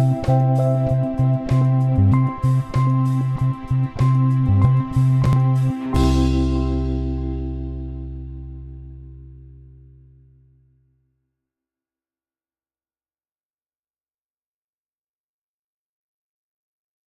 Música